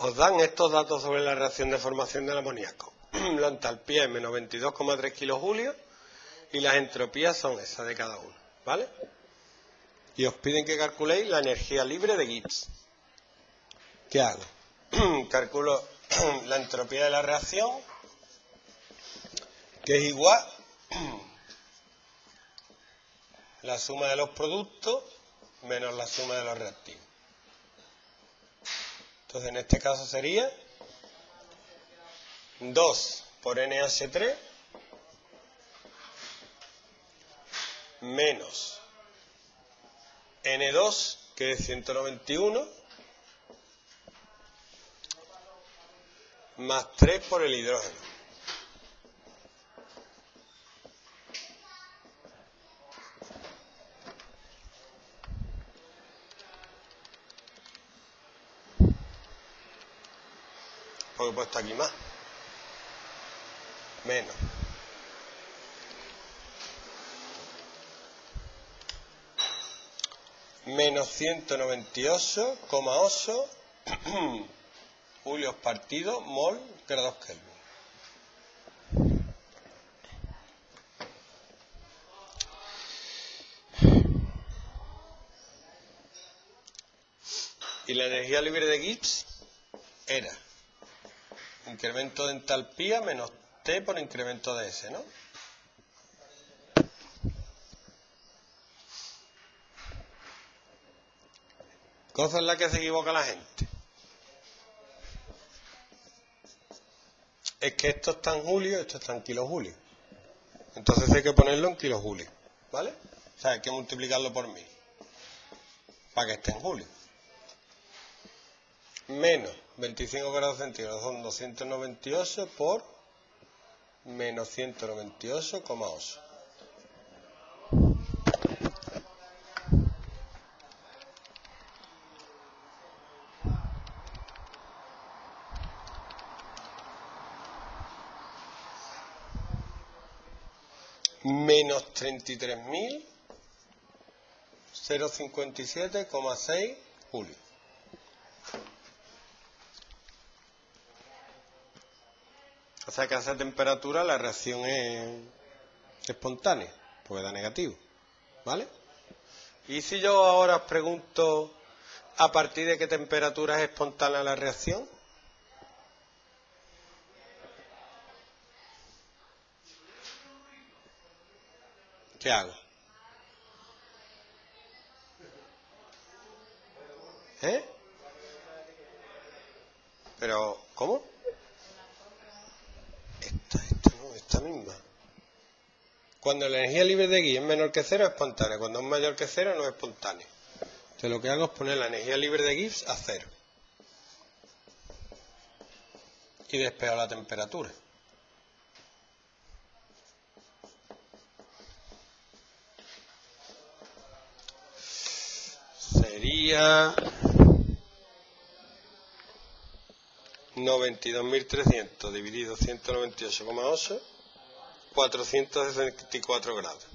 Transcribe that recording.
os dan estos datos sobre la reacción de formación del amoníaco. la entalpía es menos 22,3 kilojulios y las entropías son esas de cada uno, ¿vale? Y os piden que calculéis la energía libre de Gibbs. ¿Qué hago? Calculo la entropía de la reacción, que es igual la suma de los productos menos la suma de los reactivos. Entonces, en este caso sería 2 por NH3 menos N2, que es 191, más 3 por el hidrógeno. Porque he puesto aquí más. Menos. Menos 198,8 julios partido mol grados Kelvin. Y la energía libre de Gibbs era incremento de entalpía menos T por incremento de S, ¿no? Cosa en la que se equivoca la gente. Es que esto está en julio, esto está en kilojulio. Entonces hay que ponerlo en kilojulio, ¿vale? O sea, hay que multiplicarlo por mil para que esté en julio menos 25 grados centígrados son 298 por menos 198,8. menos 33.057,6 julio. O sea que a esa temperatura la reacción es espontánea, porque da negativo. ¿Vale? Y si yo ahora os pregunto a partir de qué temperatura es espontánea la reacción. ¿Qué hago? ¿Eh? Pero, ¿cómo? Cuando la energía libre de Guy es menor que cero es espontánea, cuando es mayor que cero no es espontánea. Entonces lo que hago es poner la energía libre de Gibbs a cero. Y despego la temperatura. Sería 92.300 dividido 198,8 464 grados.